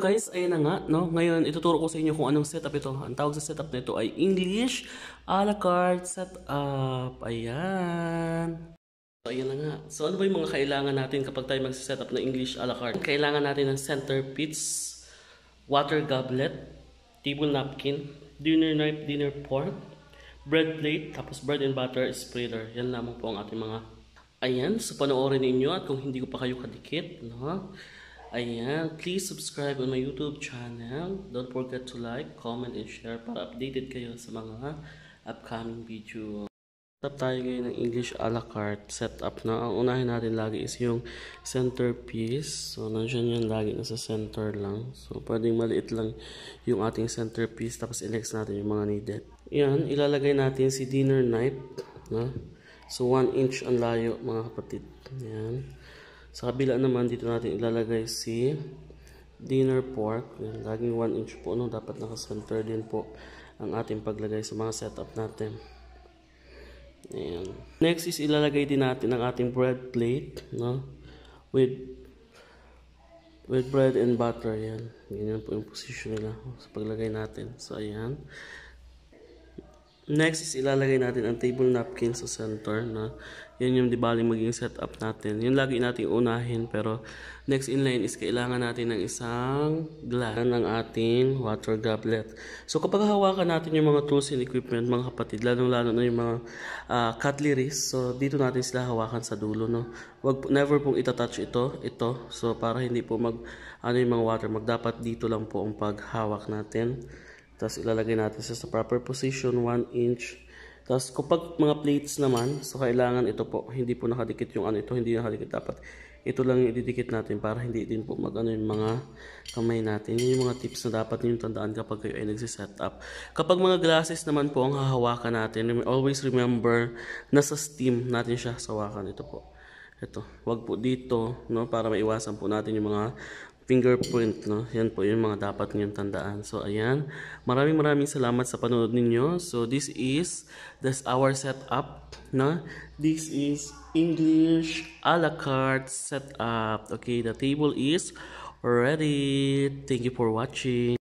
guys, ayun na nga, no? Ngayon, ituturo ko sa inyo kung anong setup ito. Ang tawag sa setup na ito ay English a la carte setup. Ayan. So, ayan na nga. So, ano ba yung mga kailangan natin kapag tayo mag-setup ng English a la carte? Kailangan natin ng centerpiece, water goblet, table napkin, dinner knife, dinner fork, bread plate, tapos bread and butter spreader. Yan lamang po ang ating mga Ayan, so panoorin ninyo at kung hindi ko pa kayo kadikit, no? Ayan, please subscribe on my YouTube channel. Don't forget to like, comment, and share para updated kayo sa mga upcoming video. Setup tayo ngayon ng English a la carte setup na. Ang unahin natin lagi is yung centerpiece. So, nandiyan yun lagi nasa center lang. So, pwedeng maliit lang yung ating centerpiece tapos i-next natin yung mga needed. Yan, ilalagay natin si dinner knife. No? So, 1 inch ang layo mga kapatid. Yan. Sa kabila naman, dito natin ilalagay si dinner pork. Yan. Laging 1 inch po. No? Dapat naka-center din po ang ating paglagay sa mga setup natin. Ayan. Next is ilalagay din natin ang ating bread plate. No? With with bread and butter. Yan. Ganyan po yung position nila sa paglagay natin. So, ayan. Next is ilalagay natin ang table napkin sa center na yan yung di bali maging setup natin. Yun lagi natin unahin pero next in line is kailangan natin ng isang glass ng ating water goblet. So kapag hawakan natin yung mga tools and equipment mga kapatid, lalong lalo na yung mga uh, cutleries, so dito natin sila hawakan sa dulo. No? Wag, never pong itatouch ito, ito. So para hindi po mag, ano yung mga water, magdapat dito lang po ang paghawak natin. Tapos ilalagay natin sa proper position, 1 inch. Tapos kapag mga plates naman, so kailangan ito po, hindi po nakadikit yung ano ito, hindi nakadikit dapat. Ito lang yung ididikit natin para hindi din po mag ano yung mga kamay natin. Yun yung mga tips na dapat niyo tandaan kapag kayo ay nagsiset up. Kapag mga glasses naman po ang hahawakan natin, always remember na sa steam natin siya sawakan. Ito po. Ito, wag po dito, no, para maiwasan po natin yung mga fingerprint, no? Yan po yung mga dapat niyong tandaan. So, ayan. Maraming maraming salamat sa panonood ninyo. So, this is this our setup, no? This is English a la carte setup. Okay, the table is ready. Thank you for watching.